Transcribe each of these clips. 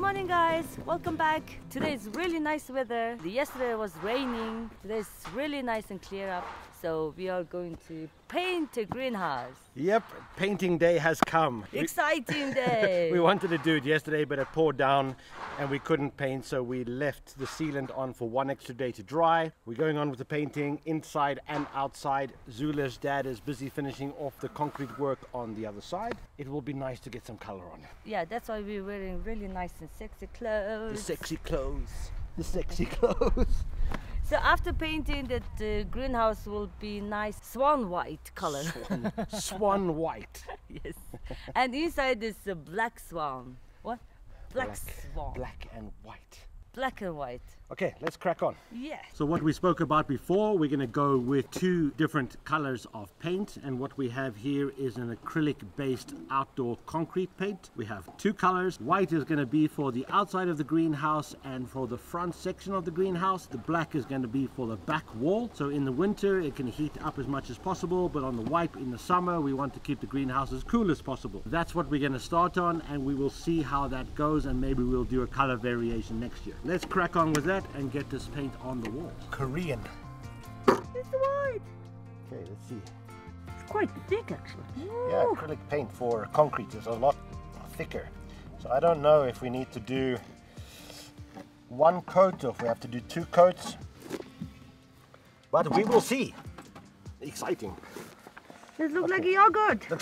morning guys, welcome back. Today is really nice weather. Yesterday was raining. Today is really nice and clear up. So we are going to paint a greenhouse. Yep, painting day has come. Exciting day. We wanted to do it yesterday, but it poured down and we couldn't paint, so we left the sealant on for one extra day to dry. We're going on with the painting inside and outside. Zulaa's dad is busy finishing off the concrete work on the other side. It will be nice to get some color on it. yeah, that's why we're wearing really nice and sexy clothes. The sexy clothes. The sexy clothes. So after painting that the greenhouse will be nice swan white color. Swan, swan white. yes. And inside is a black swan. What? Black, swan. Black and white. Black and white. Okay, let's crack on. Yeah. So what we spoke about before, we're going to go with two different colors of paint and what we have here is an acrylic based outdoor concrete paint. We have two colors. White is going to be for the outside of the greenhouse and for the front section of the greenhouse. The black is going to be for the back wall. So in the winter it can heat up as much as possible but on the white in the summer we want to keep the greenhouse as cool as possible. That's what we're going to start on and we will see how that goes and maybe we'll do a color variation next year. Let's crack on with that and get this paint on the wall. Korean. It's white. Okay, let's see. It's quite thick actually. Yeah, acrylic paint for concrete is a lot thicker. So I don't know if we need to do one coat or if we have to do two coats. But we will see. Exciting. It looks like yogurt.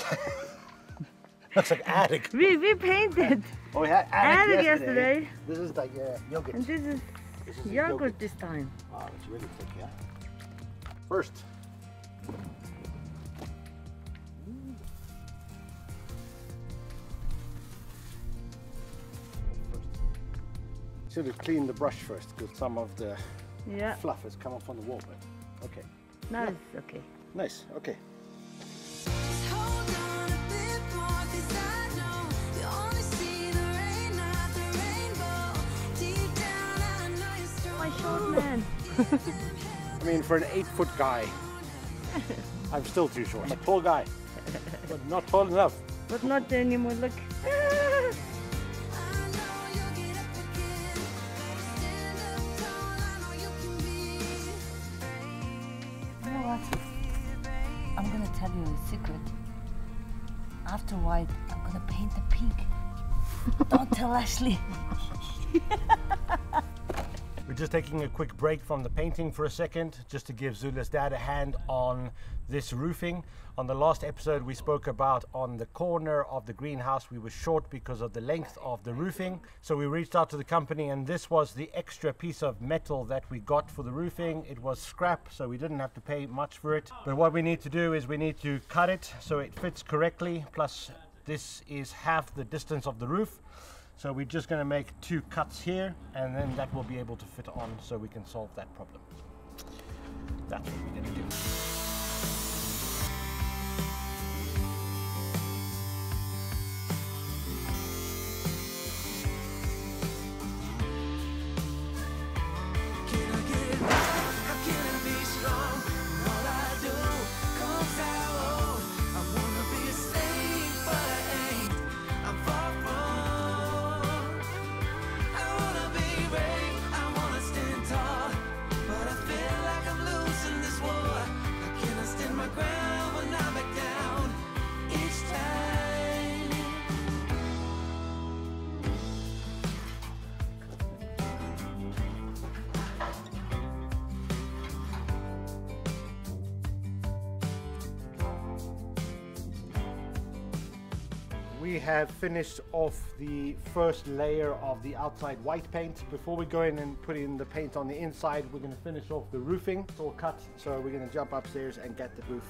Looks like attic. We we painted. Oh, we had Attic attic yesterday. This is like uh, yogurt. And this is This is yogurt this time. Wow, it's really thick, yeah. First. Should have cleaned the brush first because some of the Yeah. fluff has come off on the wall. But okay, Nice, it's okay. nice. Okay. I mean, for an eight-foot guy, I'm still too short. I'm a tall guy, but not tall enough. But not anymore. Look. I know you'll get up again. Stand up tall, I know you can be brave. You know what? I'm gonna tell you a secret. After white, I'm gonna paint the pink. Don't tell Ashley. Just taking a quick break from the painting for a second, just to give Zulaa's dad a hand on this roofing. On the last episode, we spoke about on the corner of the greenhouse, we were short because of the length of the roofing. So we reached out to the company, and this was the extra piece of metal that we got for the roofing. It was scrap, so we didn't have to pay much for it. But what we need to do is we need to cut it so it fits correctly. Plus, this is half the distance of the roof. So we're just going to make two cuts here and then that will be able to fit on so we can solve that problem. That's what we're going to do. We have finished off the first layer of the outside white paint. Before we go in and put in the paint on the inside, we're going to finish off the roofing. It's all cut, so we're going to jump upstairs and get the roof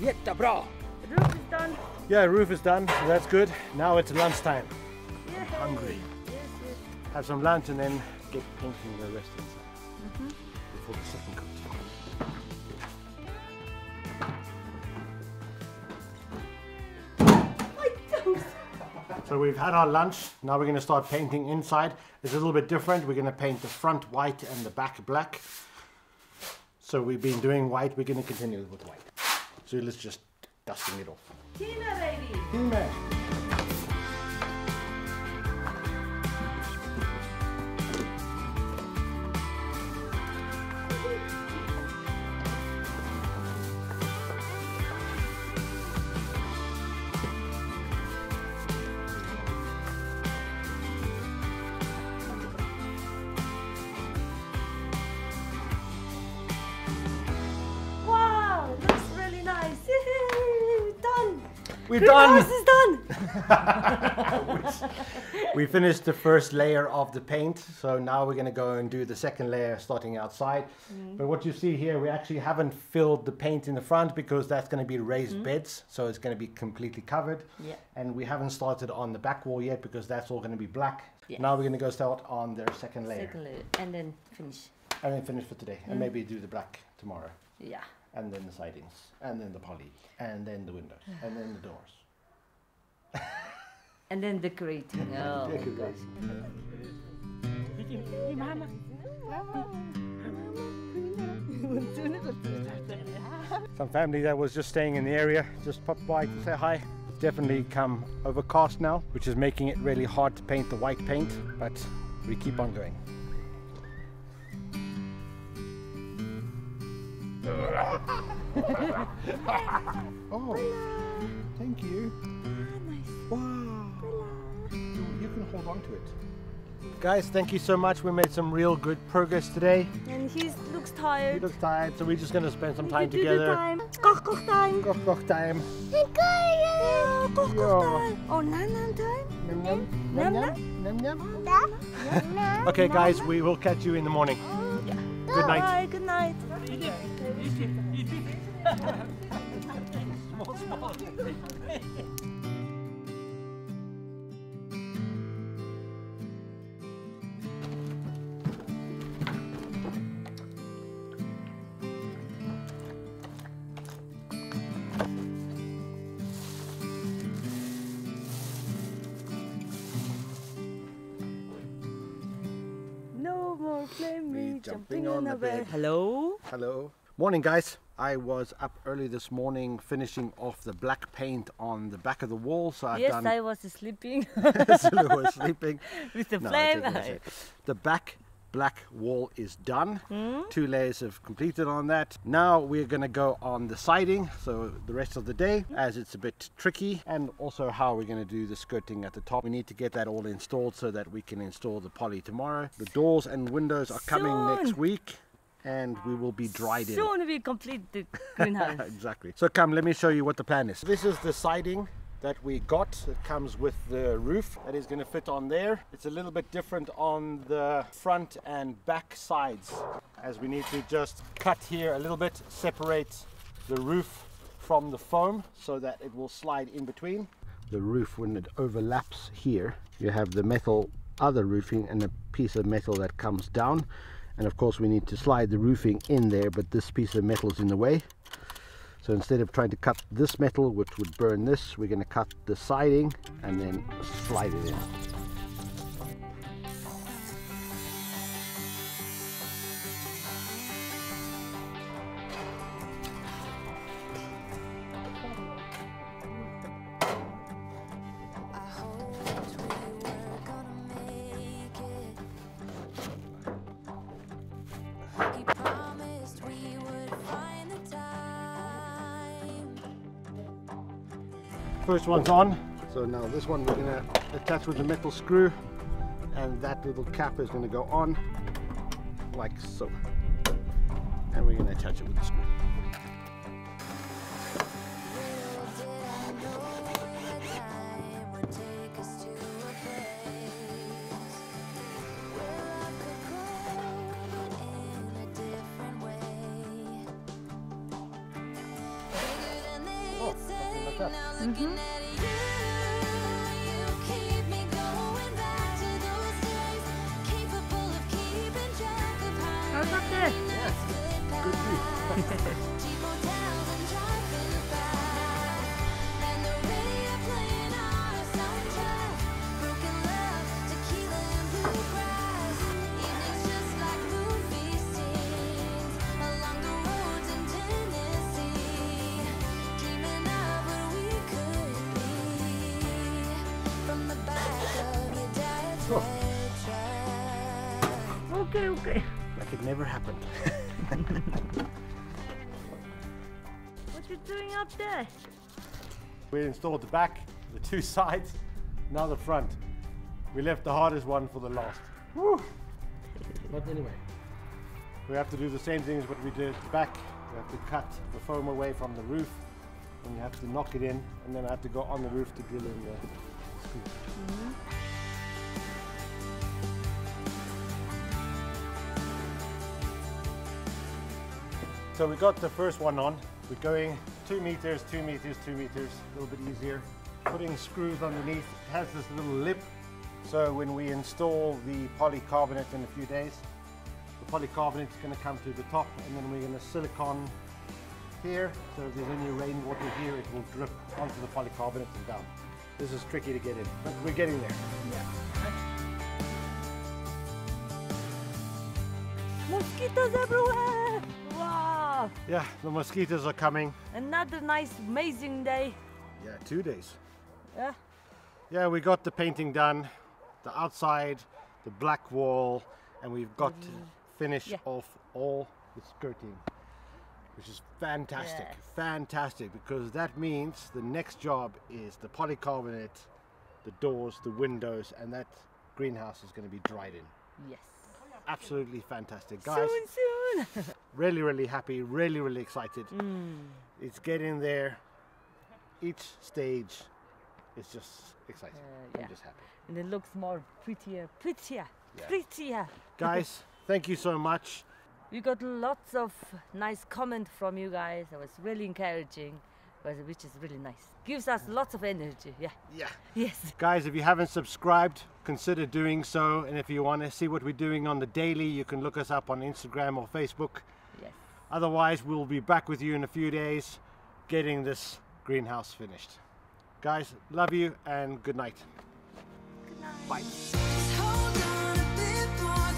Bra! Jättebra! Roof is done. Yeah, roof is done, so that's good. Now it's lunchtime. Yeah. hungry. Yes, yes. have some lunch, and then get painting the rest inside mm-hmm. before the second coat. So we've had our lunch. Now we're going to start painting inside. It's a little bit different. We're going to paint the front white and the back black. So we've been doing white. We're going to continue with white. So let's just dusting it off. Tina, baby. Human. We're Greenhouse done. is done. We finished the first layer of the paint. So now we're going to go and do the second layer starting outside. Mm. But what you see here, we actually haven't filled the paint in the front because that's going to be raised mm. beds. So it's going to be completely covered. Yeah. And we haven't started on the back wall yet because that's all going to be black. Yeah. Now we're going to go start on their second layer. Second layer, and then finish. And then finish for today. And mm. maybe do the black tomorrow. Yeah. And then the sidings. And then the poly. And then the windows. And then the doors. And then decorating. Oh my gosh. Some family that was just staying in the area just popped by to say hi. It's definitely come overcast now, which is making it really hard to paint the white paint, but we keep on going. oh, thank you. Wow. You can hold on to it. Guys, thank you so much. We made some real good progress today. And he looks tired. He looks tired, so we're just gonna spend some time together. time. Koch, koch time. Koch, koch time. Yeah, koch, koch time. Oh, nan, nan time. Num, num, Num, num, num, num. Okay, guys, we will catch you in the morning. Good night. Bye, good night. No more blame me Me jumping on the bed. Hello? Hello. Morning, guys. I was up early this morning finishing off the black paint on the back of the wall. So I've yes, done. I was sleeping Zulaa was sleeping. with the No, flame. take what I say. The back black wall is done. Hmm? Two layers have completed on that. Now we're going to go on the siding. So the rest of the day, as it's a bit tricky, and also how we're going to do the skirting at the top. We need to get that all installed so that we can install the poly tomorrow. The doors and windows are coming next week, and we will be dried in. Soon we complete the greenhouse. exactly. So come, let me show you what the plan is. This is the siding that we got. It comes with the roof that is going to fit on there. It's a little bit different on the front and back sides as we need to just cut here a little bit, separate the roof from the foam so that it will slide in between. The roof when it overlaps here, you have the metal other roofing and a piece of metal that comes down and of course we need to slide the roofing in there but this piece of metal is in the way so instead of trying to cut this metal, which would burn this, we're going to cut the siding and then slide it in. First one's on. So now this one we're to attach with a metal screw and that little cap is to go on like so. And we're to attach it with the screw. Okay, okay. Like it never happened. You doing up there? We installed the back, the two sides, now the front. We left the hardest one for the last. Woo! But anyway, we have to do the same thing as what we did at the back. We have to cut the foam away from the roof, and you have to knock it in, and then I have to go on the roof to drill in the screw. So we got the first one on. We're going two meters, two meters, two meters, a little bit easier. Putting screws underneath. It has this little lip. So when we install the polycarbonate in a few days, the polycarbonate is going to come to the top and then we're going to silicon here. So if there's any rainwater here, it will drip onto the polycarbonate and down. This is tricky to get in, but we're getting there. Mosquitoes everywhere! Yeah, the mosquitoes are coming. Another nice, amazing day. Yeah, two days. Yeah. Yeah, we got the painting done, the outside, the black wall, and we've got to finish Yeah. off all the skirting, which is fantastic. Yes. Fantastic, because that means the next job is the polycarbonate, the doors, the windows, and that greenhouse is going to be dried in. Yes. Absolutely fantastic. Guys, Soon, soon. really, really happy, really, really excited. Mm. It's getting there. Each stage is just exciting. Uh, yeah. I'm just happy. and it looks more prettier, prettier, Yeah. prettier. Guys, thank you so much. We got lots of nice comment from you guys. It was really encouraging, which is really nice. Gives us lots of energy. Yeah. Yeah. Yes. Guys, if you haven't subscribed, consider doing so. And if you want to see what we're doing on the daily, you can look us up on Instagram or Facebook. Yes. Otherwise, we'll be back with you in a few days getting this greenhouse finished. Guys, love you and good night. Bye. Just hold on a bit more,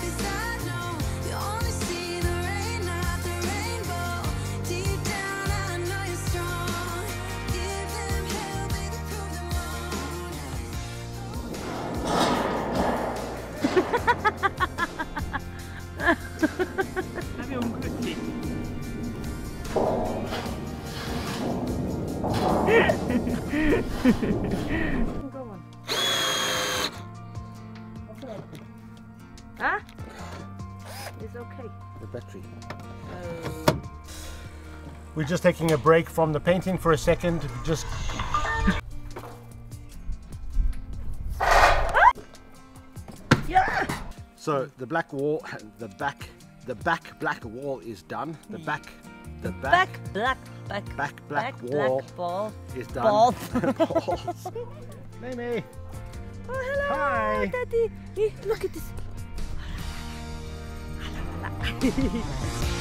Huh? It's okay. The battery. Oh. We're just taking a break from the painting for a second. Just Yeah. so the black wall, the back, the back black wall is done. The hmm. back, the back, black, back, back black back, wall black ball. is done. Ball. Balls. Mimi. Oh, hello, Hi. Daddy. Look at this.